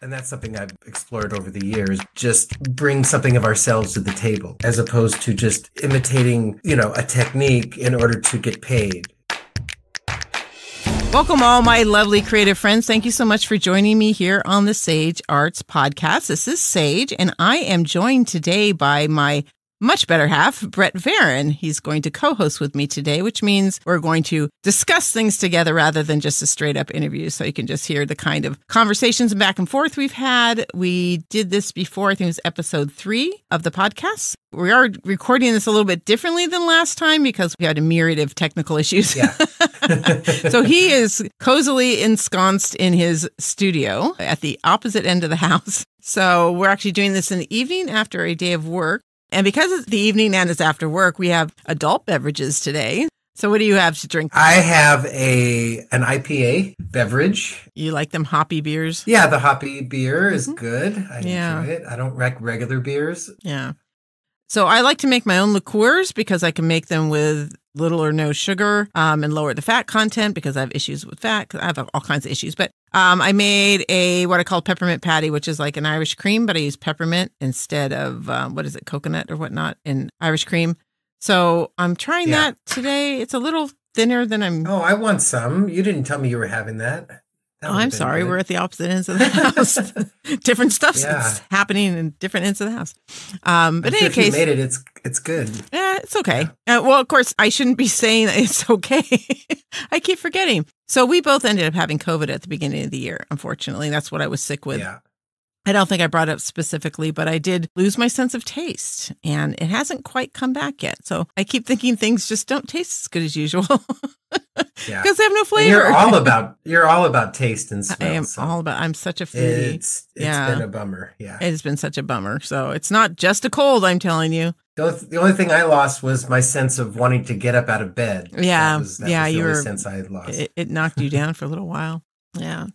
And that's something I've explored over the years. Just bring something of ourselves to the table as opposed to just imitating, you know, a technique in order to get paid. Welcome, all my lovely creative friends. Thank you so much for joining me here on the Sage Arts Podcast. This is Sage, and I am joined today by my much better half, Brett Varon. He's going to co host with me today, which means we're going to discuss things together rather than just a straight up interview. So you can just hear the kind of conversations and back and forth we've had. We did this before, I think it was episode three of the podcast. We are recording this a little bit differently than last time because we had a myriad of technical issues. Yeah. so he is cozily ensconced in his studio at the opposite end of the house. So we're actually doing this in the evening after a day of work. And because it's the evening and it's after work, we have adult beverages today. So what do you have to drink? I have a an IPA beverage. You like them hoppy beers? Yeah, the hoppy beer is Mhm. good. I Yeah. enjoy it. I don't wreck regular beers. Yeah. So I like to make my own liqueurs because I can make them with little or no sugar um, and lower the fat content because I have issues with fat. I have all kinds of issues. But um, I made a what I call peppermint patty, which is like an Irish cream, but I use peppermint instead of um, what is it, coconut or whatnot in Irish cream. So I'm trying Yeah. that today. It's a little thinner than I'm. Oh, I want some. You didn't tell me you were having that. Oh, I'm sorry. good. We're at the opposite ends of the house. different stuff's Yeah. happening in different ends of the house. Um, but I'm in sure any if you case, made it. It's it's good. Yeah, it's okay. Uh, well, of course, I shouldn't be saying that it's okay. I keep forgetting. So we both ended up having COVID at the beginning of the year. Unfortunately, that's what I was sick with. Yeah. I don't think I brought up specifically, but I did lose my sense of taste, and it hasn't quite come back yet. So I keep thinking things just don't taste as good as usual because Yeah. they have no And flavor. you're all about you're all about taste and smell. I am so all about. I'm such a foodie. It's it's Yeah. been a bummer. Yeah. It has been such a bummer. So it's not just a cold. I'm telling you. The only, the only thing I lost was my sense of wanting to get up out of bed. Yeah, That was, that yeah, was you were- sense I had lost. It, it knocked you down for a little while. Yeah.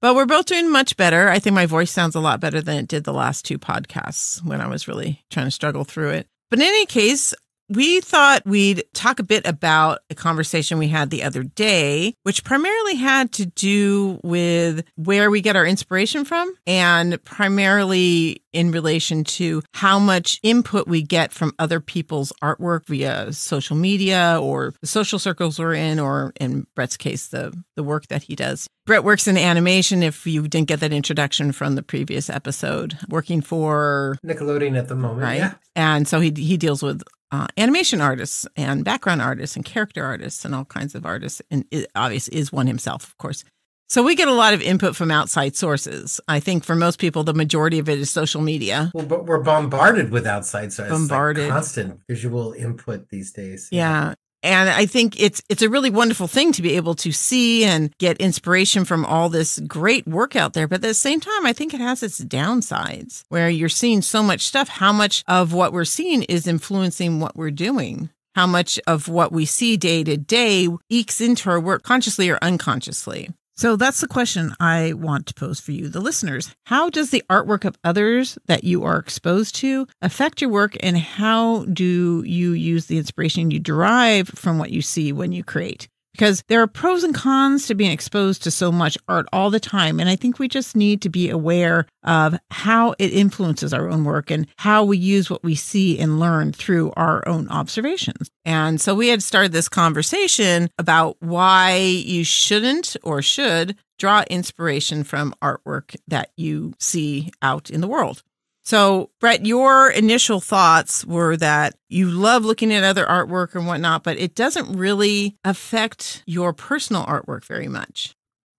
But we're both doing much better. I think my voice sounds a lot better than it did the last two podcasts when I was really trying to struggle through it. But in any case, we thought we'd talk a bit about a conversation we had the other day, which primarily had to do with where we get our inspiration from and primarily in relation to how much input we get from other people's artwork via social media or the social circles we're in, or in Brett's case, the, the work that he does. Brett works in animation, if you didn't get that introduction from the previous episode, working for Nickelodeon at the moment. right? Yeah. And so he he deals with uh, animation artists and background artists and character artists and all kinds of artists, and it obviously is one himself, of course. So we get a lot of input from outside sources. I think for most people, the majority of it is social media. Well, but we're bombarded with outside, so it's Bombarded. like constant visual input these days. Yeah. And I think it's it's a really wonderful thing to be able to see and get inspiration from all this great work out there. But at the same time, I think it has its downsides where you're seeing so much stuff. How much of what we're seeing is influencing what we're doing? How much of what we see day to day ekes into our work consciously or unconsciously? So that's the question I want to pose for you, the listeners. How does the artwork of others that you are exposed to affect your work, and how do you use the inspiration you derive from what you see when you create? Because there are pros and cons to being exposed to so much art all the time. And I think we just need to be aware of how it influences our own work and how we use what we see and learn through our own observations. And so we had started this conversation about why you shouldn't or should draw inspiration from artwork that you see out in the world. So, Brett, your initial thoughts were that you love looking at other artwork and whatnot, but it doesn't really affect your personal artwork very much,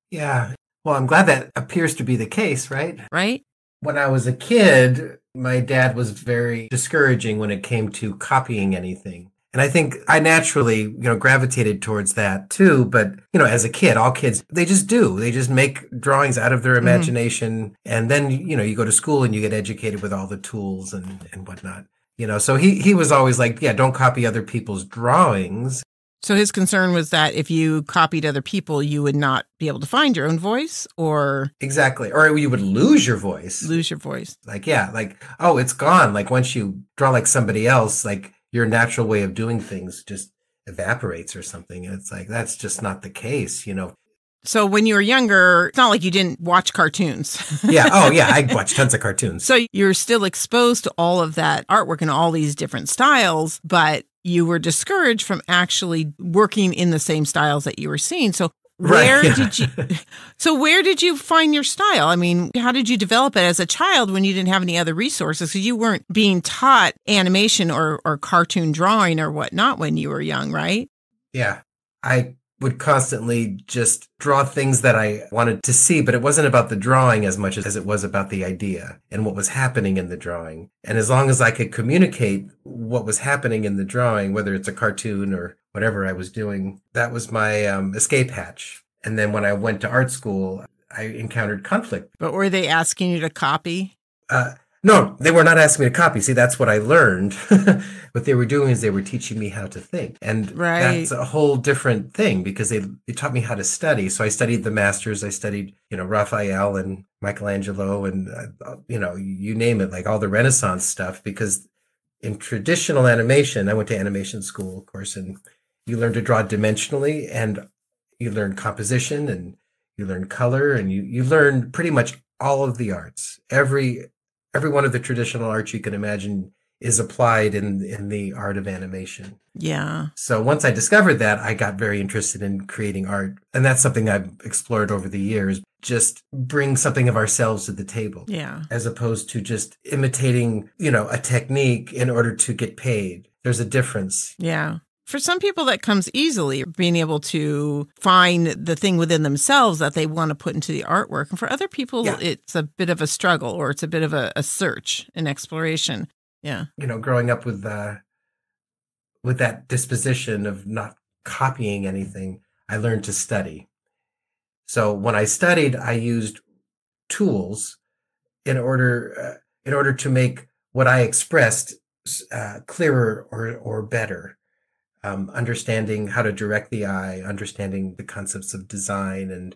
Yeah. Well, I'm glad that appears to be the case, right? right? When I was a kid, my dad was very discouraging when it came to copying anything. And I think I naturally, you know, gravitated towards that too. But, you know, as a kid, all kids, they just do. They just make drawings out of their Mhm. imagination. And then, you know, you go to school and you get educated with all the tools and, and whatnot. You know, so he, he was always like, yeah, don't copy other people's drawings. So his concern was that if you copied other people, you would not be able to find your own voice or Exactly. Or you would lose your voice. lose your voice. Like, yeah, like, oh, it's gone. Like once you draw like somebody else, like your natural way of doing things just evaporates or something. And it's like, that's just not the case. You know, So when you were younger, it's not like you didn't watch cartoons. yeah. Oh, yeah. I watched tons of cartoons. So you're still exposed to all of that artwork and all these different styles, but you were discouraged from actually working in the same styles that you were seeing. So where Right, yeah. did you So where did you find your style? I mean, how did you develop it as a child when you didn't have any other resources? Because you weren't being taught animation or or cartoon drawing or whatnot when you were young, right? Yeah. I would constantly just draw things that I wanted to see, but it wasn't about the drawing as much as it was about the idea and what was happening in the drawing. And as long as I could communicate what was happening in the drawing, whether it's a cartoon or whatever I was doing, that was my um, escape hatch. And then when I went to art school, I encountered conflict. But were they asking you to copy? Uh, no, they were not asking me to copy. See, that's what I learned. what they were doing is they were teaching me how to think. And Right. that's a whole different thing because they, they taught me how to study. So I studied the masters. I studied, you know, Raphael and Michelangelo and, uh, you know, you name it, like all the Renaissance stuff. Because in traditional animation, I went to animation school, of course, and you learn to draw dimensionally and you learn composition and you learn color and you, you learn pretty much all of the arts. Every every one of the traditional arts you can imagine is applied in in the art of animation. Yeah. So once I discovered that, I got very interested in creating art, and that's something I've explored over the years. Just bring something of ourselves to the table, Yeah. as opposed to just imitating, you know, a technique in order to get paid. There's a difference. Yeah. For some people, that comes easily, being able to find the thing within themselves that they want to put into the artwork. And for other people, Yeah. it's a bit of a struggle or it's a bit of a, a search, an exploration. Yeah. You know, growing up with uh, with that disposition of not copying anything, I learned to study. So when I studied, I used tools in order uh, in order to make what I expressed uh, clearer or or better. Um, understanding how to direct the eye, understanding the concepts of design, and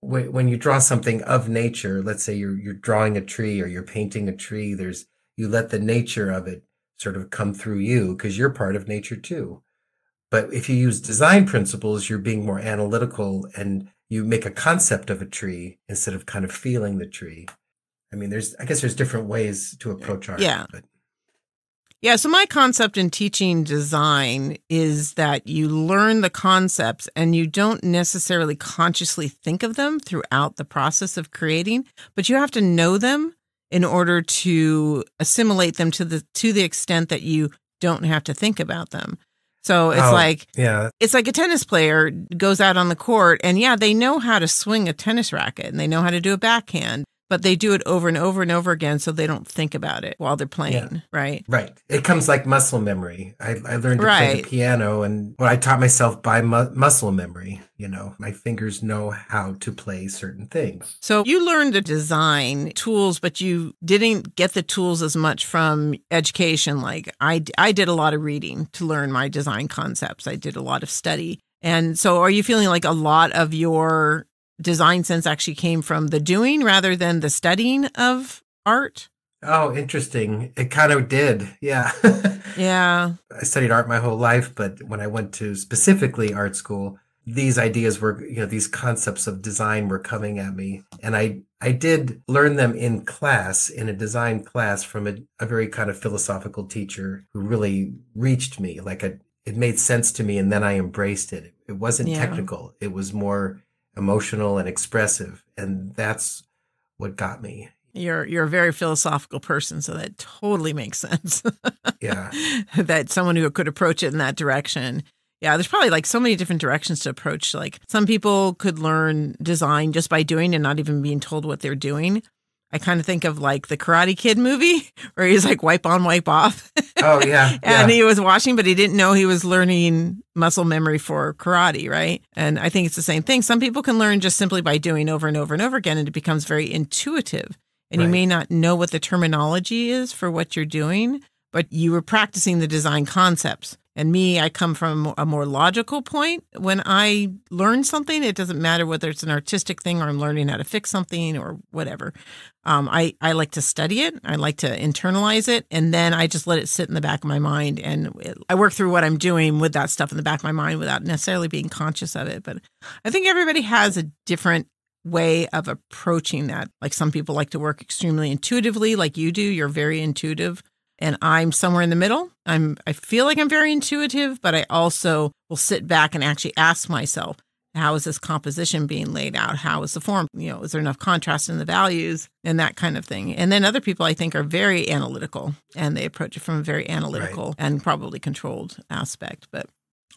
wh- when you draw something of nature, let's say you're you're drawing a tree or you're painting a tree, there's you let the nature of it sort of come through you because you're part of nature too. But if you use design principles, you're being more analytical and you make a concept of a tree instead of kind of feeling the tree. I mean, there's, I guess there's different ways to approach art. Yeah. But Yeah. So, my concept in teaching design is that you learn the concepts and you don't necessarily consciously think of them throughout the process of creating, but you have to know them in order to assimilate them to the to the extent that you don't have to think about them. So it's Oh. like yeah, it's like a tennis player goes out on the court and yeah, they know how to swing a tennis racket and they know how to do a backhand, but they do it over and over and over again so they don't think about it while they're playing, right? right. It comes like muscle memory. I, I learned to play the piano and well, I taught myself by mu- muscle memory. You know, my fingers know how to play certain things. So you learned to design tools, but you didn't get the tools as much from education. Like I, I did a lot of reading to learn my design concepts. I did a lot of study. And so are you feeling like a lot of your design sense actually came from the doing rather than the studying of art? Oh, interesting. It kind of did. Yeah. Yeah. I studied art my whole life, but when I went to specifically art school, these ideas were, you know, these concepts of design were coming at me. And I, I did learn them in class, in a design class from a, a very kind of philosophical teacher who really reached me. Like a, it made sense to me. And then I embraced it. It wasn't Yeah. technical. It was more emotional and expressive. And that's what got me. You're you're a very philosophical person, so that totally makes sense. Yeah. that someone who could approach it in that direction. Yeah, there's probably like so many different directions to approach. Like some people could learn design just by doing and not even being told what they're doing. I kind of think of like the Karate Kid movie where he's like wipe on, wipe off. Oh, yeah. and yeah. he was watching, but he didn't know he was learning muscle memory for karate, right? And I think it's the same thing. Some people can learn just simply by doing over and over and over again, and it becomes very intuitive. And you may not know what the terminology is for what you're doing, but you were practicing the design concepts. And me, I come from a more logical point. When I learn something, it doesn't matter whether it's an artistic thing or I'm learning how to fix something or whatever. Um, I, I like to study it. I like to internalize it. And then I just let it sit in the back of my mind. And it, I work through what I'm doing with that stuff in the back of my mind without necessarily being conscious of it. But I think everybody has a different way of approaching that. Like some people like to work extremely intuitively, like you do. You're very intuitive and I'm somewhere in the middle. I'm I feel like I'm very intuitive, but I also will sit back and actually ask myself, how is this composition being laid out? How is the form? You know, is there enough contrast in the values and that kind of thing? And then other people I think are very analytical and they approach it from a very analytical right. and probably controlled aspect, but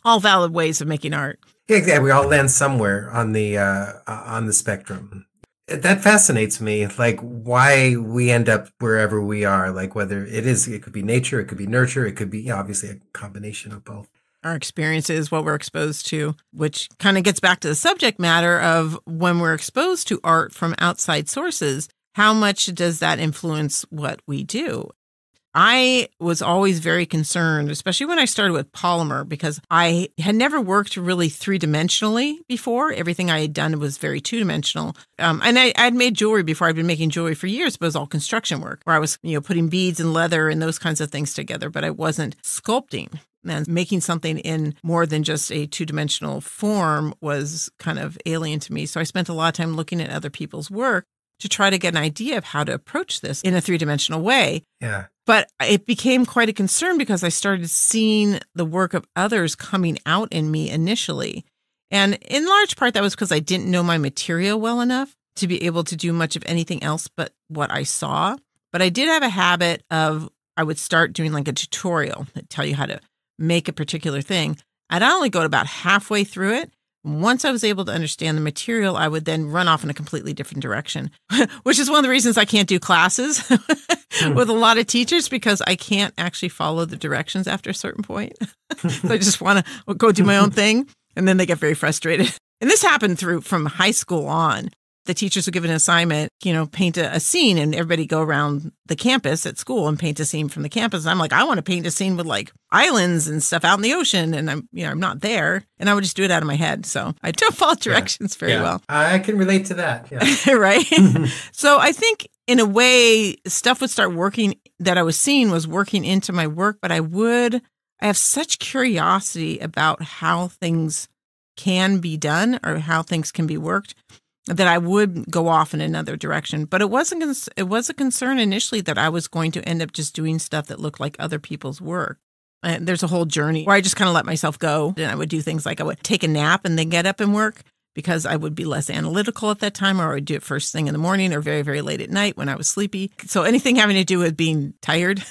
all valid ways of making art. Yeah, exactly. We all land somewhere on the uh, on the spectrum that fascinates me like why we end up wherever we are like whether it is it could be nature it could be nurture it could be obviously a combination of both. Our experiences what we're exposed to which kind of gets back to the subject matter of when we're exposed to art from outside sources how much does that influence what we do I was always very concerned, especially when I started with polymer, because I had never worked really three dimensionally before. Everything I had done was very two dimensional. Um, and I, I'd made jewelry before. I'd been making jewelry for years, but it was all construction work where I was, you know, putting beads and leather and those kinds of things together, but I wasn't sculpting. And making something in more than just a two dimensional form was kind of alien to me. So I spent a lot of time looking at other people's work to try to get an idea of how to approach this in a three dimensional way. Yeah. But it became quite a concern because I started seeing the work of others coming out in me initially. And in large part, that was because I didn't know my material well enough to be able to do much of anything else but what I saw. But I did have a habit of, I would start doing like a tutorial that tell you how to make a particular thing. I'd only go about halfway through it once I was able to understand the material, I would then run off in a completely different direction, which is one of the reasons I can't do classes hmm. with a lot of teachers because I can't actually follow the directions after a certain point. so I just want to go do my own thing. And then they get very frustrated. And this happened through from high school on the teachers would give an assignment, you know, paint a, a, scene and everybody go around the campus at school and paint a scene from the campus. And I'm like, I want to paint a scene with like islands and stuff out in the ocean. And I'm, you know, I'm not there. And I would just do it out of my head. So I don't follow directions yeah. very yeah. well. I can relate to that. Yeah. right. Mm-hmm. so I think in a way, stuff would start working that I was seeing was working into my work, but I would, I have such curiosity about how things can be done or how things can be worked that I would go off in another direction. But it wasn't it was a concern initially that I was going to end up just doing stuff that looked like other people's work. And there's a whole journey where I just kind of let myself go and I would do things like I would take a nap and then get up and work because I would be less analytical at that time or I would do it first thing in the morning or very very late at night when I was sleepy. So anything having to do with being tired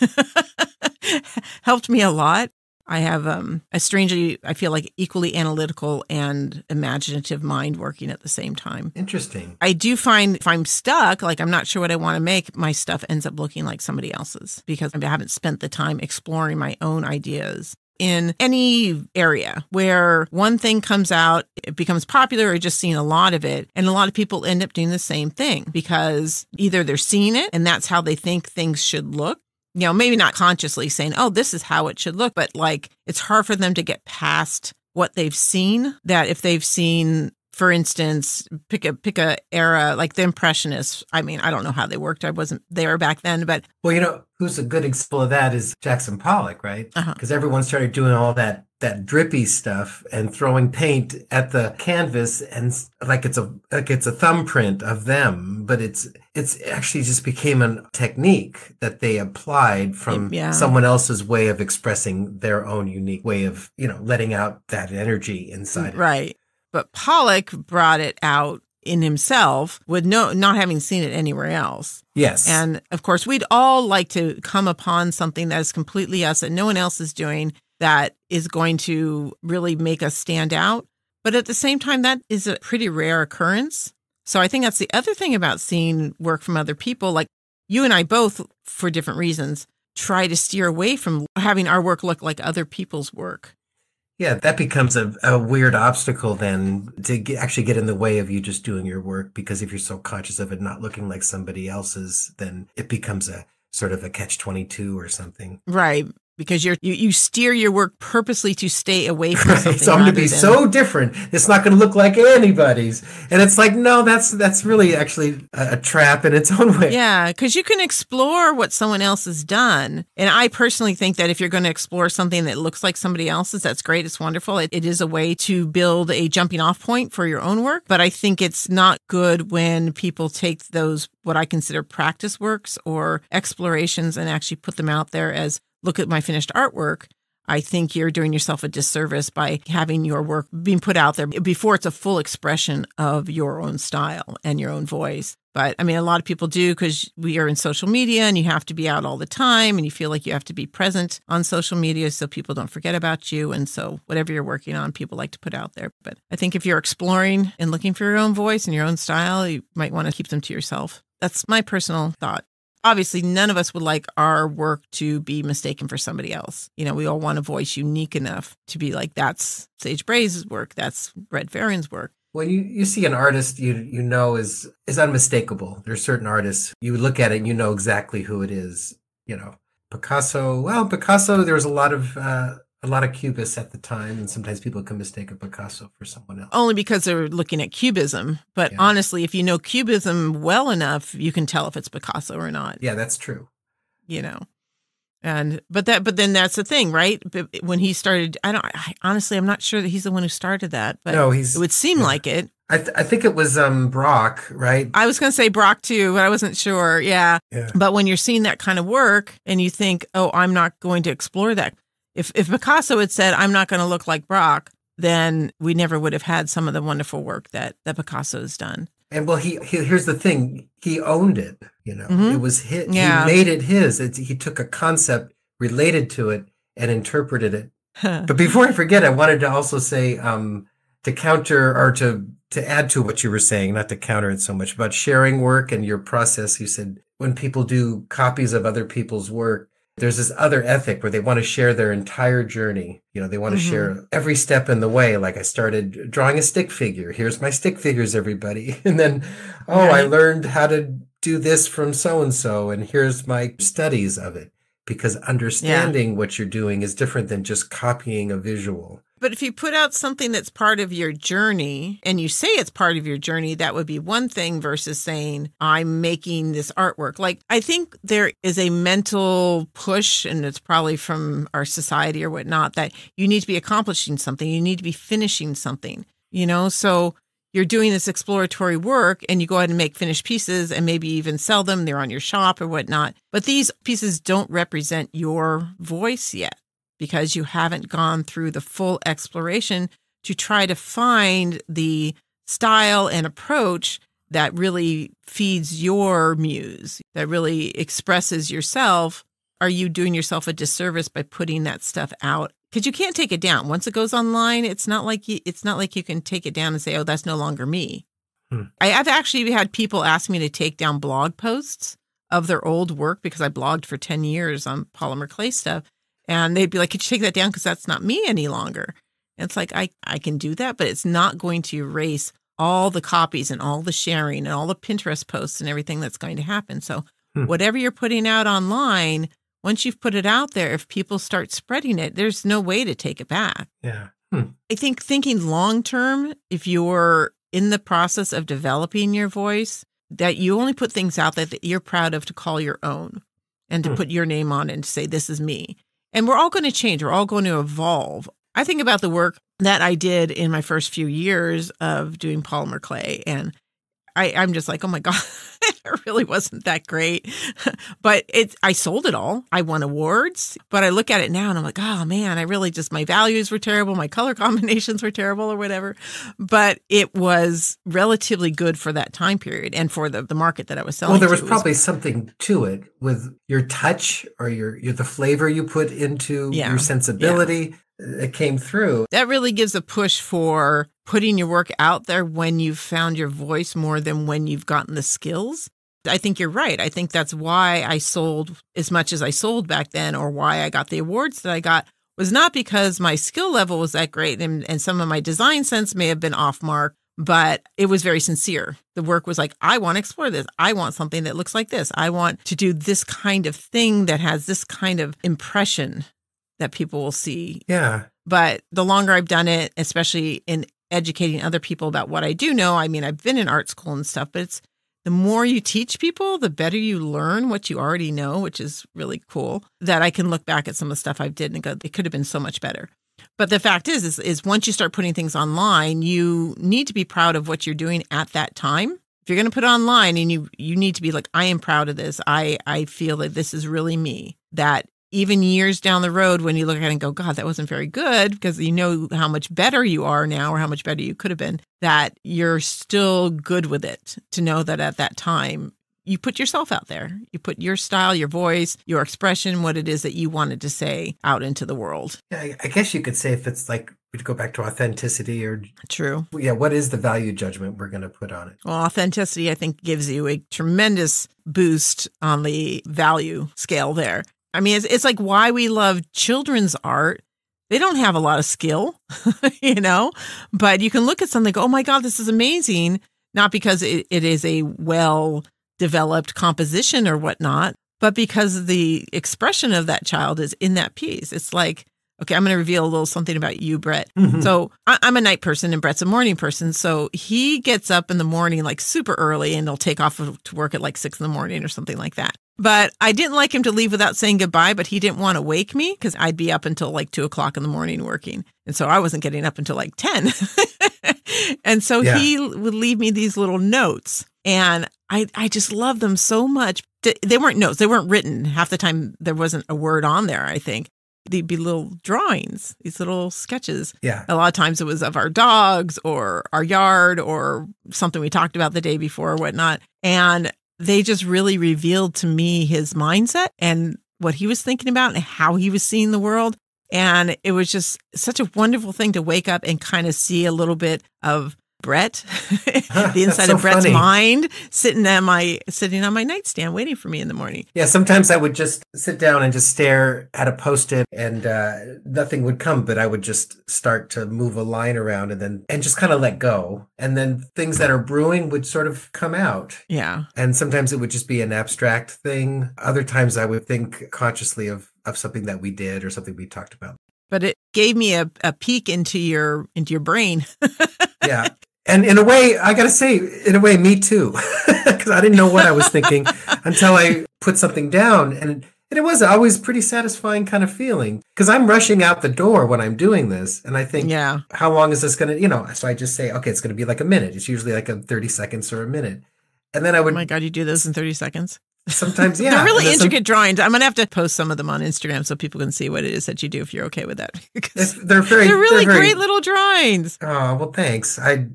helped me a lot. I have um, a strangely, I feel like equally analytical and imaginative mind working at the same time. Interesting. I do find if I'm stuck, like I'm not sure what I want to make, my stuff ends up looking like somebody else's because I haven't spent the time exploring my own ideas in any area where one thing comes out, it becomes popular or just seeing a lot of it. And a lot of people end up doing the same thing because either they're seeing it and that's how they think things should look, you know, maybe not consciously saying, oh, this is how it should look, but like it's hard for them to get past what they've seen. That if they've seen, for instance, pick a pick a era like the Impressionists. I mean, I don't know how they worked. I wasn't there back then, but well, you know, who's a good example of that is Jackson Pollock, right? Because uh-huh. everyone started doing all that that drippy stuff and throwing paint at the canvas and like it's a like it's a thumbprint of them but it's it's actually just became a technique that they applied from yeah. someone else's way of expressing their own unique way of you know letting out that energy inside right it. but pollock brought it out in himself with no not having seen it anywhere else. Yes. And of course we'd all like to come upon something that is completely us that no one else is doing that is going to really make us stand out. But at the same time, that is a pretty rare occurrence. So I think that's the other thing about seeing work from other people. Like you and I both, for different reasons, try to steer away from having our work look like other people's work. Yeah, that becomes a, a weird obstacle then to get, actually get in the way of you just doing your work because if you're so conscious of it not looking like somebody else's, then it becomes a sort of a catch 22 or something. Right. Because you're you, you steer your work purposely to stay away from something. so I'm going to be so different. It's not going to look like anybody's. And it's like, no, that's that's really actually a, a trap in its own way. Yeah, because you can explore what someone else has done. And I personally think that if you're going to explore something that looks like somebody else's, that's great. It's wonderful. It, it is a way to build a jumping off point for your own work. But I think it's not good when people take those, what I consider practice works or explorations, and actually put them out there as look at my finished artwork. I think you're doing yourself a disservice by having your work being put out there before it's a full expression of your own style and your own voice. But I mean, a lot of people do because we are in social media and you have to be out all the time and you feel like you have to be present on social media so people don't forget about you. And so, whatever you're working on, people like to put out there. But I think if you're exploring and looking for your own voice and your own style, you might want to keep them to yourself. That's my personal thought obviously none of us would like our work to be mistaken for somebody else. You know, we all want a voice unique enough to be like, that's Sage Bray's work, that's Brett Varon's work. When you, you see an artist you you know is is unmistakable. There's certain artists you look at it and you know exactly who it is. You know, Picasso. Well, Picasso. There was a lot of uh, a lot of cubists at the time, and sometimes people can mistake a Picasso for someone else. Only because they're looking at cubism. But yeah. honestly, if you know cubism well enough, you can tell if it's Picasso or not. Yeah, that's true. You know. And but that but then that's the thing, right? When he started, I don't. I, honestly, I'm not sure that he's the one who started that, but no, he's. It would seem yeah. like it. I, th- I think it was um Braque, right? I was going to say Braque too, but I wasn't sure. Yeah. yeah. But when you're seeing that kind of work and you think, "Oh, I'm not going to explore that," If if Picasso had said, "I'm not going to look like Braque," then we never would have had some of the wonderful work that that Picasso has done. And well, he, he here's the thing: he owned it. You know, mm-hmm. it was his. Yeah. He made it his. It's, he took a concept related to it and interpreted it. but before I forget, I wanted to also say um, to counter or to to add to what you were saying, not to counter it so much about sharing work and your process. You said when people do copies of other people's work, there's this other ethic where they want to share their entire journey. You know, they want to mm-hmm. share every step in the way. Like I started drawing a stick figure. Here's my stick figures, everybody. And then, oh, right. I learned how to do this from so and so. And here's my studies of it. Because understanding yeah. what you're doing is different than just copying a visual. But if you put out something that's part of your journey and you say it's part of your journey, that would be one thing versus saying, I'm making this artwork. Like, I think there is a mental push, and it's probably from our society or whatnot, that you need to be accomplishing something, you need to be finishing something, you know? So you're doing this exploratory work and you go ahead and make finished pieces and maybe even sell them. They're on your shop or whatnot. But these pieces don't represent your voice yet because you haven't gone through the full exploration to try to find the style and approach that really feeds your muse, that really expresses yourself. Are you doing yourself a disservice by putting that stuff out? Because you can't take it down. Once it goes online, it's not like you, it's not like you can take it down and say, "Oh, that's no longer me." Hmm. I, I've actually had people ask me to take down blog posts of their old work because I blogged for 10 years on polymer clay stuff. And they'd be like, could you take that down? Because that's not me any longer. And it's like, I, I can do that, but it's not going to erase all the copies and all the sharing and all the Pinterest posts and everything that's going to happen. So, hmm. whatever you're putting out online, once you've put it out there, if people start spreading it, there's no way to take it back. Yeah. Hmm. I think thinking long term, if you're in the process of developing your voice, that you only put things out there that you're proud of to call your own and to hmm. put your name on and to say, this is me. And we're all going to change, we're all going to evolve. I think about the work that I did in my first few years of doing polymer clay, and I, I'm just like, oh my God, it really wasn't that great. but it I sold it all. I won awards. But I look at it now and I'm like, oh man, I really just my values were terrible, my color combinations were terrible or whatever. But it was relatively good for that time period and for the, the market that I was selling. Well, there was probably was, something to it with your touch or your, your the flavor you put into yeah, your sensibility. Yeah it came through. That really gives a push for putting your work out there when you've found your voice more than when you've gotten the skills. I think you're right. I think that's why I sold as much as I sold back then, or why I got the awards that I got, was not because my skill level was that great and, and some of my design sense may have been off mark, but it was very sincere. The work was like, I want to explore this. I want something that looks like this. I want to do this kind of thing that has this kind of impression that people will see. Yeah. But the longer I've done it, especially in educating other people about what I do know, I mean, I've been in art school and stuff, but it's the more you teach people, the better you learn what you already know, which is really cool. That I can look back at some of the stuff I've did and go, it could have been so much better. But the fact is, is, is once you start putting things online, you need to be proud of what you're doing at that time. If you're going to put it online and you you need to be like, I am proud of this. I I feel that this is really me. That even years down the road when you look at it and go, God, that wasn't very good because you know how much better you are now or how much better you could have been, that you're still good with it to know that at that time you put yourself out there. You put your style, your voice, your expression, what it is that you wanted to say out into the world. Yeah, I, guess you could say if it's like we'd go back to authenticity or true. Yeah, what is the value judgment we're going to put on it? Well, authenticity, I think, gives you a tremendous boost on the value scale there. I mean, it's, it's like why we love children's art. They don't have a lot of skill, you know, but you can look at something, go, oh my God, this is amazing. Not because it, it is a well developed composition or whatnot, but because the expression of that child is in that piece. It's like, okay, I'm going to reveal a little something about you, Brett. Mm-hmm. So I, am a night person and Brett's a morning person. So he gets up in the morning like super early and he'll take off to work at like six in the morning or something like that. But I didn't like him to leave without saying goodbye, but he didn't want to wake me because I'd be up until like two o'clock in the morning working. And so I wasn't getting up until like 10. and so yeah. he would leave me these little notes. And I, I just love them so much. They weren't notes, they weren't written. Half the time, there wasn't a word on there, I think. They'd be little drawings, these little sketches. Yeah. A lot of times it was of our dogs or our yard or something we talked about the day before or whatnot. And they just really revealed to me his mindset and what he was thinking about and how he was seeing the world. And it was just such a wonderful thing to wake up and kind of see a little bit of Brett, the inside so of Brett's funny. mind, sitting on my sitting on my nightstand, waiting for me in the morning. Yeah, sometimes I would just sit down and just stare at a post-it, and uh, nothing would come. But I would just start to move a line around, and then and just kind of let go, and then things that are brewing would sort of come out. Yeah, and sometimes it would just be an abstract thing. Other times I would think consciously of of something that we did or something we talked about but it gave me a, a peek into your into your brain yeah and in a way, I got to say, in a way, me too, because I didn't know what I was thinking until I put something down. And, and it was always pretty satisfying kind of feeling because I'm rushing out the door when I'm doing this. And I think, yeah, how long is this going to, you know, so I just say, okay, it's going to be like a minute. It's usually like a 30 seconds or a minute. And then I would. Oh my God, you do this in 30 seconds? Sometimes, yeah. They're really intricate some, drawings. I'm gonna have to post some of them on Instagram so people can see what it is that you do if you're okay with that. they're very, they're really they're very, great little drawings. Oh well, thanks. I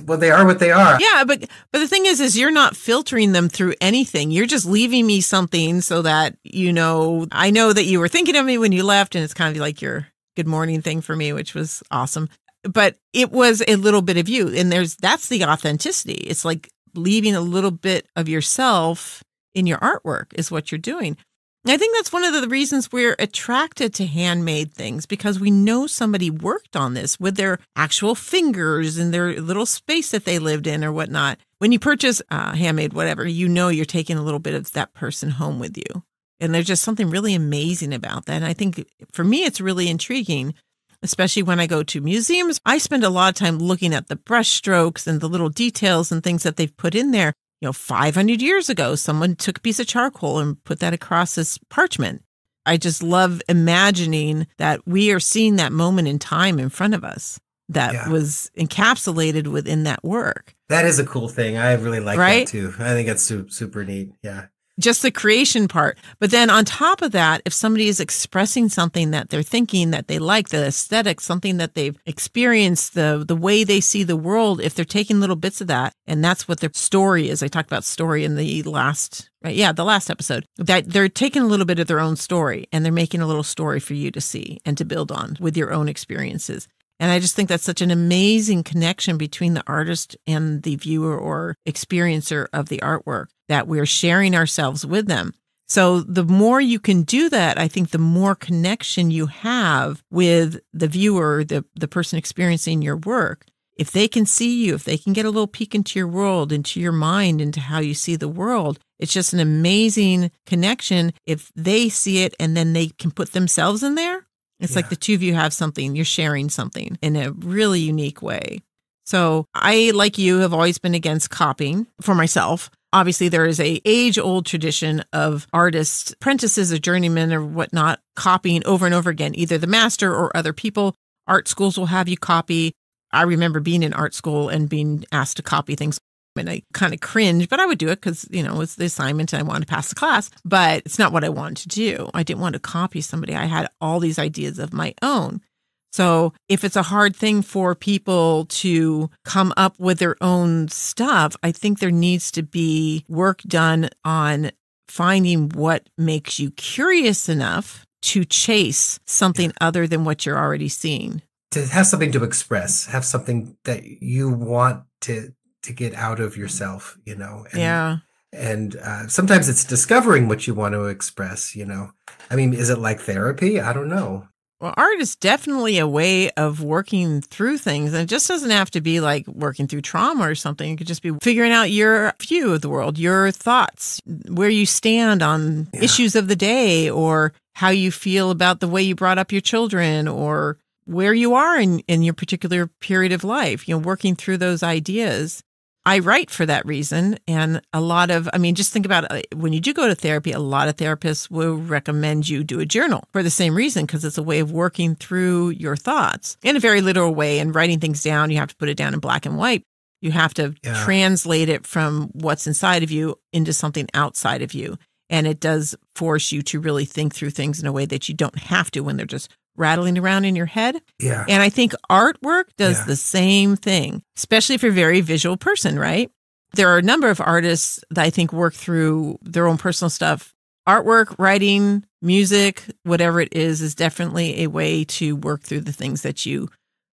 well they are what they are. Yeah but but the thing is is you're not filtering them through anything. You're just leaving me something so that you know i know that you were thinking of me when you left and it's kind of like your good morning thing for me which was awesome. But it was a little bit of you and there's that's the authenticity. It's like leaving a little bit of yourself in your artwork is what you're doing I think that's one of the reasons we're attracted to handmade things because we know somebody worked on this with their actual fingers and their little space that they lived in or whatnot. When you purchase uh, handmade whatever, you know you're taking a little bit of that person home with you. And there's just something really amazing about that. And I think for me, it's really intriguing, especially when I go to museums. I spend a lot of time looking at the brush strokes and the little details and things that they've put in there you know, 500 years ago, someone took a piece of charcoal and put that across this parchment. I just love imagining that we are seeing that moment in time in front of us that yeah. was encapsulated within that work. That is a cool thing. I really like right? that too. I think that's super neat. Yeah just the creation part. But then on top of that, if somebody is expressing something that they're thinking that they like, the aesthetic, something that they've experienced, the the way they see the world, if they're taking little bits of that, and that's what their story is. I talked about story in the last right, yeah, the last episode. That they're taking a little bit of their own story and they're making a little story for you to see and to build on with your own experiences. And I just think that's such an amazing connection between the artist and the viewer or experiencer of the artwork that we're sharing ourselves with them. So the more you can do that, I think the more connection you have with the viewer, the, the person experiencing your work. If they can see you, if they can get a little peek into your world, into your mind, into how you see the world, it's just an amazing connection. If they see it and then they can put themselves in there, It's Yeah. like the two of you have something, you're sharing something in a really unique way. So I, like you, have always been against copying for myself. Obviously, there is a age old tradition of artists, apprentices or journeymen or whatnot, copying over and over again, either the master or other people. Art schools will have you copy. I remember being in art school and being asked to copy things. And I kind of cringe, but I would do it because, you know, it's the assignment and I wanted to pass the class. But it's not what I wanted to do. I didn't want to copy somebody. I had all these ideas of my own. So if it's a hard thing for people to come up with their own stuff, I think there needs to be work done on finding what makes you curious enough to chase something other than what you're already seeing. To have something to express, have something that you want to to get out of yourself, you know. And, yeah. And uh, sometimes it's discovering what you want to express, you know. I mean, is it like therapy? I don't know. Well, art is definitely a way of working through things. And it just doesn't have to be like working through trauma or something. It could just be figuring out your view of the world, your thoughts, where you stand on Yeah. issues of the day, or how you feel about the way you brought up your children, or where you are in, in your particular period of life, you know, working through those ideas. I write for that reason. And a lot of, I mean, just think about it. when you do go to therapy, a lot of therapists will recommend you do a journal for the same reason, because it's a way of working through your thoughts in a very literal way and writing things down. You have to put it down in black and white. You have to Yeah. translate it from what's inside of you into something outside of you. And it does force you to really think through things in a way that you don't have to when they're just rattling around in your head. Yeah. And I think artwork does Yeah. the same thing, especially if you're a very visual person, right? There are a number of artists that I think work through their own personal stuff. Artwork, writing, music, whatever it is, is definitely a way to work through the things that you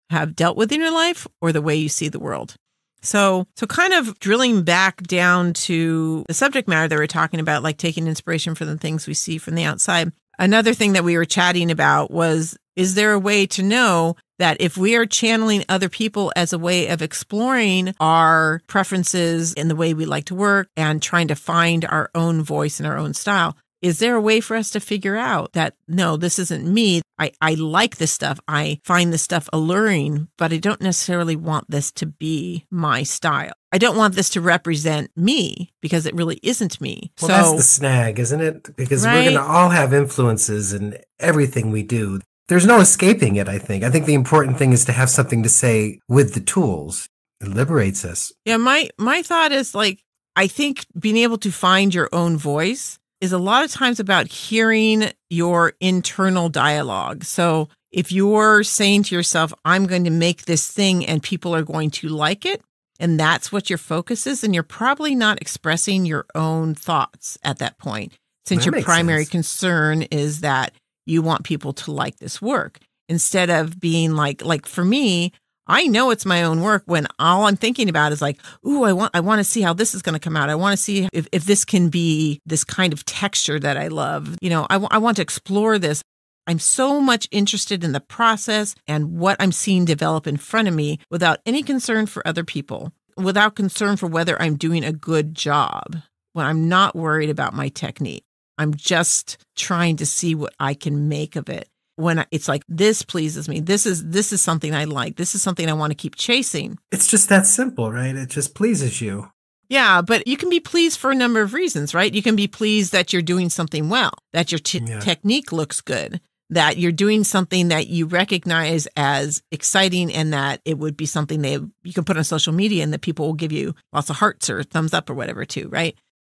have dealt with in your life or the way you see the world. So, so kind of drilling back down to the subject matter that we're talking about, like taking inspiration from the things we see from the outside. Another thing that we were chatting about was is there a way to know that if we are channeling other people as a way of exploring our preferences in the way we like to work and trying to find our own voice and our own style, is there a way for us to figure out that no, this isn't me? I, I like this stuff. I find this stuff alluring, but I don't necessarily want this to be my style. I don't want this to represent me because it really isn't me. Well, so that's the snag, isn't it? Because we're going to all have influences in everything we do. There's no escaping it, I think. I think the important thing is to have something to say with the tools. It liberates us. Yeah, my my thought is like I think being able to find your own voice is a lot of times about hearing your internal dialogue. So if you're saying to yourself, I'm going to make this thing and people are going to like it, and that's what your focus is, then you're probably not expressing your own thoughts at that point. Since That your primary sense. concern is that you want people to like this work instead of being like like for me I know it's my own work when all I'm thinking about is like, ooh, I want I want to see how this is going to come out. I want to see if, if this can be this kind of texture that I love. You know, I I want to explore this. I'm so much interested in the process and what I'm seeing develop in front of me without any concern for other people, without concern for whether I'm doing a good job. When I'm not worried about my technique, I'm just trying to see what I can make of it when I- it's like this pleases me this is this is something i like this is something i want to keep chasing It's just that simple, right? It just pleases you. yeah but you can be pleased for a number of reasons right you can be pleased that you're doing something well that your t- Yeah. technique looks good that you're doing something that you recognize as exciting and that it would be something they you can put on social media and that people will give you lots of hearts or thumbs up or whatever too right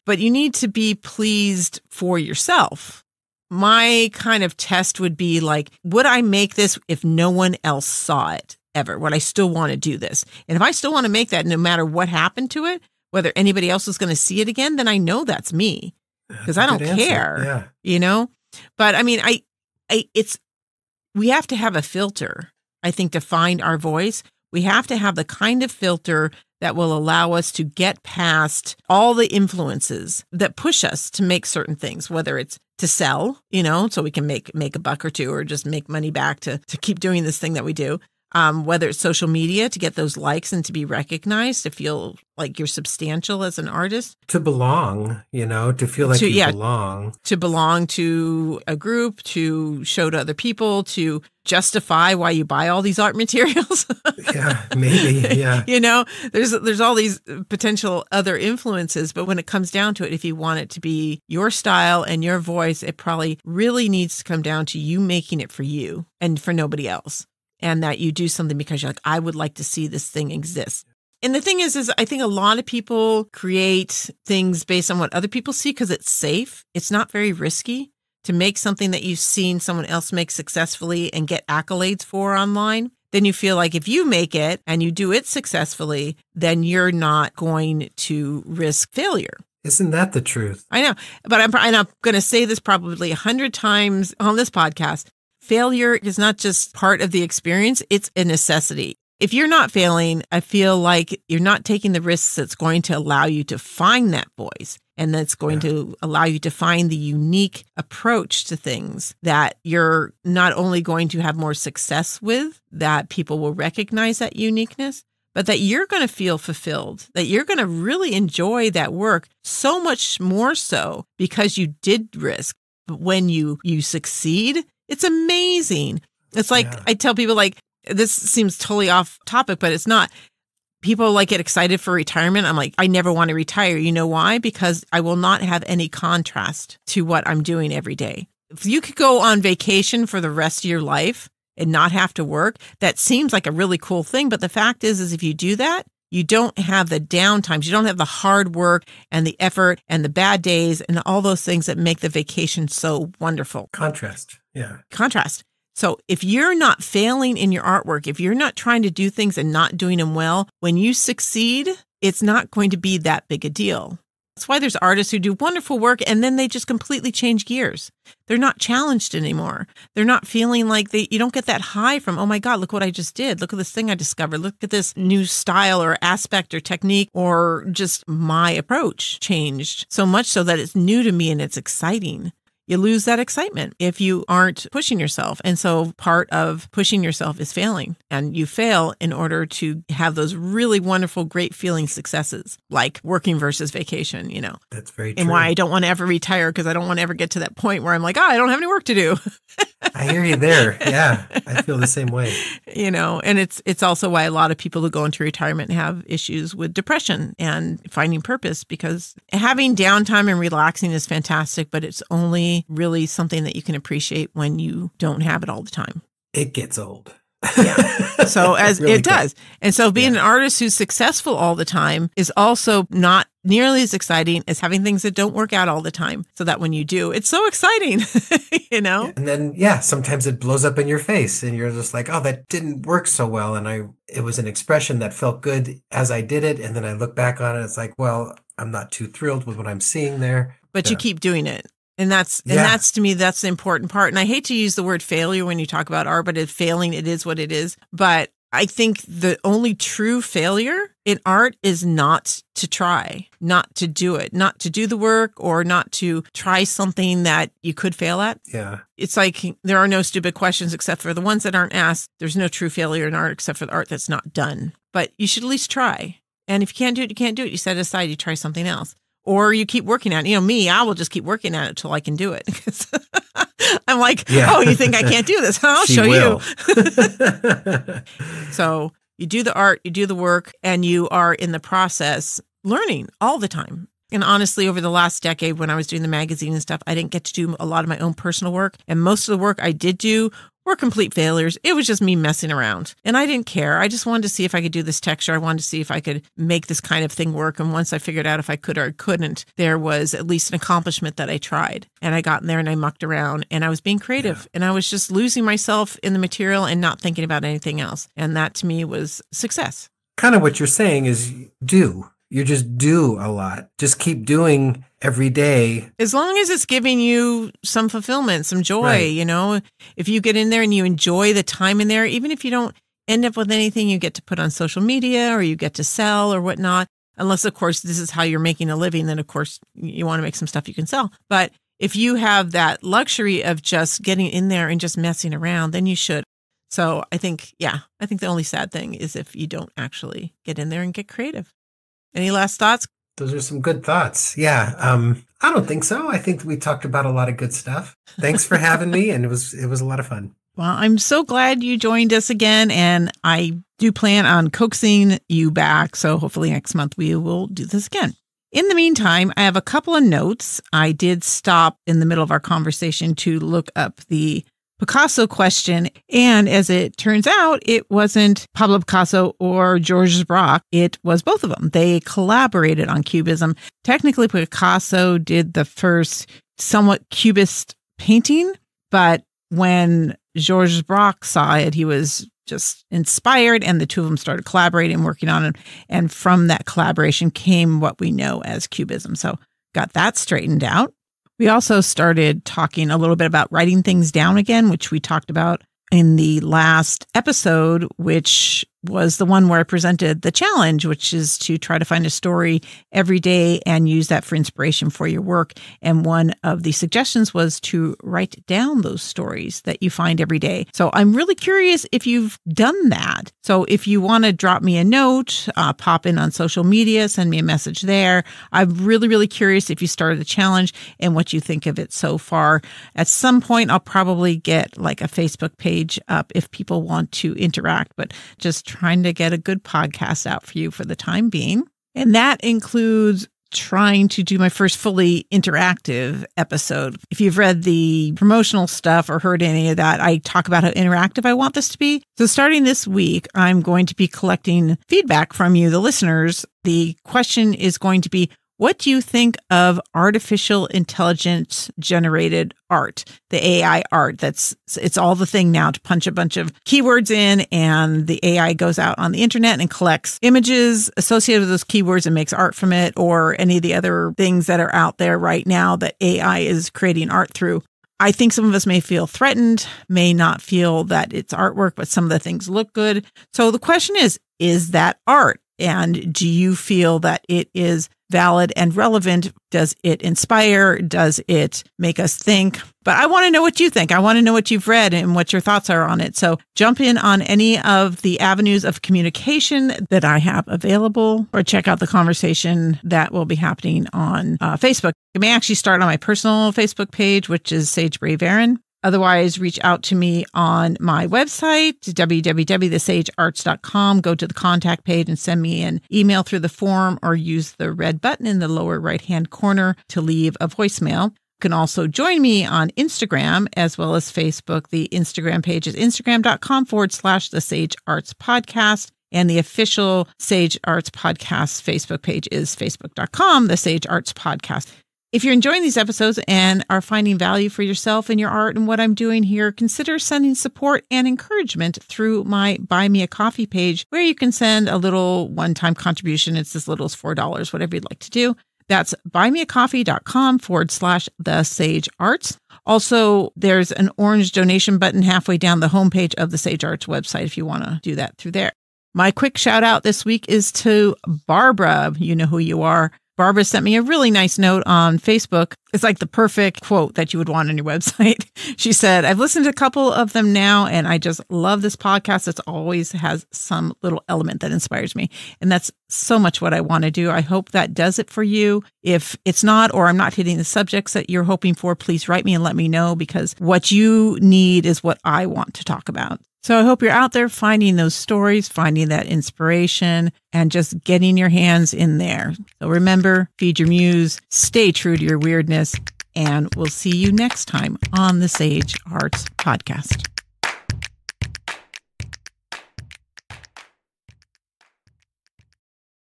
but you need to be pleased for yourself my kind of test would be like, would I make this if no one else saw it ever? Would I still want to do this? And if I still want to make that, no matter what happened to it, whether anybody else is going to see it again, then I know that's me, because I don't care. Yeah. you know? But I mean, I, I, it's, we have to have a filter, I think, to find our voice. We have to have the kind of filter that will allow us to get past all the influences that push us to make certain things, whether it's to sell, you know, so we can make make a buck or two or just make money back to to keep doing this thing that we do. Um, whether it's social media to get those likes and to be recognized, to feel like you're substantial as an artist, to belong, you know, to feel like To- you yeah. belong. to belong to a group, to show to other people, to justify why you buy all these art materials. Yeah, maybe. Yeah. you know, there's there's all these potential other influences, but when it comes down to it, if you want it to be your style and your voice, it probably really needs to come down to you making it for you and for nobody else. And that you do something because you're like, I would like to see this thing exist. And the thing is, is I think a lot of people create things based on what other people see because it's safe. It's not very risky to make something that you've seen someone else make successfully and get accolades for online. Then you feel like if you make it and you do it successfully, then you're not going to risk failure. Isn't that the truth? I know, but I'm, I'm going to say this probably a hundred times on this podcast. Failure is not just part of the experience; it's a necessity. If you're not failing, I feel like you're not taking the risks that's going to allow you to find that voice and that's going to allow you to find the unique approach to things that you're not only going to have more success with, that people will recognize that uniqueness, but that you're going to feel fulfilled, that you're going to really enjoy that work so much more so because you did risk. But when you you succeed, it's amazing. It's like Yeah. I tell people like this seems totally off topic, but it's not. People like get excited for retirement. I'm like, I never want to retire. You know why? Because I will not have any contrast to what I'm doing every day. If you could go on vacation for the rest of your life and not have to work, that seems like a really cool thing. But the fact is, is if you do that, you don't have the downtimes. You don't have the hard work and the effort and the bad days and all those things that make the vacation so wonderful Contrast. Yeah. contrast. So if you're not failing in your artwork, if you're not trying to do things and not doing them well, when you succeed, it's not going to be that big a deal. That's why there's artists who do wonderful work and then they just completely change gears. They're not challenged anymore. They're not feeling like they you don't get that high from, "Oh my god, look what I just did. Look at this thing I discovered. Look at this new style or aspect or technique or just my approach changed so much so that it's new to me and it's exciting." You lose that excitement if you aren't pushing yourself. And so part of pushing yourself is failing. And you fail in order to have those really wonderful, great feeling successes, like working versus vacation, you know, That's very true. and why I don't want to ever retire because I don't want to ever get to that point where I'm like, oh, I don't have any work to do. I hear you there. Yeah. I feel the same way. you know and it's it's also why a lot of people who go into retirement have issues with depression and finding purpose because having downtime and relaxing is fantastic but it's only really something that you can appreciate when you don't have it all the time. It gets old. Yeah. so as Really it does. and so being an artist who's successful all the time is also not nearly as exciting as having things that don't work out all the time. So that when you do it's so exciting you know? And then yeah, sometimes it blows up in your face and you're just like, "Oh, that didn't work so well." And I it was an expression that felt good as I did it, and then I look back on it it's like, "Well, I'm not too thrilled with what I'm seeing there." but you keep doing it and that's and Yeah. that's to me that's the important part. And i hate to use the word failure when you talk about art but if failing it is what it is. But i think the only true failure in art is not to try not to do it not to do the work or not to try something that you could fail at. Yeah. it's like there are no stupid questions except for the ones that aren't asked. There's no true failure in art except for the art that's not done. But you should at least try. And if you can't do it you can't do it. You set it aside you try something else or you keep working at it. You know, me, I will just keep working at it till I can do it. I'm like, Yeah. oh, you think I can't do this? I'll She show will. you. So you do the art, you do the work, and you are in the process learning all the time. And honestly, over the last decade, when I was doing the magazine and stuff, I didn't get to do a lot of my own personal work. And most of the work I did do were complete failures. It was just me messing around. And I didn't care. I just wanted to see if I could do this texture. I wanted to see if I could make this kind of thing work. And once I figured out if I could or couldn't, there was at least an accomplishment that I tried. And I got in there and I mucked around and I was being creative and I was just losing myself in the material and not thinking about anything else. And that to me was success. kind of what you're saying is do. You just do a lot. Just keep doing every day. as long as it's giving you some fulfillment, some joy, Right. you know, if you get in there and you enjoy the time in there, even if you don't end up with anything you get to put on social media or you get to sell or whatnot, unless, of course, this is how you're making a living, then, of course, you want to make some stuff you can sell. But if you have that luxury of just getting in there and just messing around, then you should. So I think, yeah, I think the only sad thing is if you don't actually get in there and get creative. Any last thoughts? Those are some good thoughts. Yeah. Um, I don't think so. I think we talked about a lot of good stuff. Thanks for having me, and it was it was a lot of fun. Well, I'm so glad you joined us again, and I do plan on coaxing you back. So hopefully next month we will do this again. In the meantime, I have a couple of notes. I did stop in the middle of our conversation to look up the Picasso question. And as it turns out, it wasn't Pablo Picasso or Georges Braque. It was both of them. They collaborated on Cubism. Technically, Picasso did the first somewhat Cubist painting, but when Georges Braque saw it, he was just inspired and the two of them started collaborating working on it and from that collaboration came what we know as cubism so got that straightened out we also started talking a little bit about writing things down again, which we talked about in the last episode, which was the one where I presented the challenge, which is to try to find a story every day and use that for inspiration for your work. And one of the suggestions was to write down those stories that you find every day. So I'm really curious if you've done that. So if you want to drop me a note, uh, pop in on social media, send me a message there. I'm really, really curious if you started the challenge and what you think of it so far. At some point, I'll probably get like a Facebook page up if people want to interact, but just trying to get a good podcast out for you for the time being. And that includes trying to do my first fully interactive episode. If you've read the promotional stuff or heard any of that, I talk about how interactive I want this to be. So starting this week, I'm going to be collecting feedback from you, the listeners. The question is going to be, what do you think of artificial intelligence generated art, the AI art? That's it's all the thing now to punch a bunch of keywords in and the AI goes out on the internet and collects images associated with those keywords and makes art from it or any of the other things that are out there right now that AI is creating art through. I think some of us may feel threatened, may not feel that it's artwork, but some of the things look good. So the question is, is that art? And do you feel that it is valid and relevant? Does it inspire? Does it make us think? But I want to know what you think. I want to know what you've read and what your thoughts are on it. So jump in on any of the avenues of communication that I have available or check out the conversation that will be happening on uh, Facebook. You may actually start on my personal Facebook page, which is Sage Brave Erin. Otherwise, reach out to me on my website, www.thesagearts.com. Go to the contact page and send me an email through the form or use the red button in the lower right hand corner to leave a voicemail. You can also join me on Instagram as well as Facebook. The Instagram page is instagram.com forward slash the Sage Arts Podcast. And the official Sage Arts Podcast Facebook page is facebook.com, the Sage Arts Podcast. If you're enjoying these episodes and are finding value for yourself and your art and what I'm doing here, consider sending support and encouragement through my Buy Me a Coffee page, where you can send a little one time contribution. It's as little as $4, whatever you'd like to do. That's buymeacoffee.com forward slash the sage arts. Also, there's an orange donation button halfway down the homepage of the Sage Arts website if you want to do that through there. My quick shout out this week is to Barbara. You know who you are. Barbara sent me a really nice note on Facebook. It's like the perfect quote that you would want on your website. She said, I've listened to a couple of them now and I just love this podcast. It always has some little element that inspires me. And that's so much what I want to do. I hope that does it for you. If it's not, or I'm not hitting the subjects that you're hoping for, please write me and let me know because what you need is what I want to talk about. So I hope you're out there finding those stories, finding that inspiration, and just getting your hands in there. So remember, feed your muse, stay true to your weirdness, and we'll see you next time on the Sage Arts Podcast.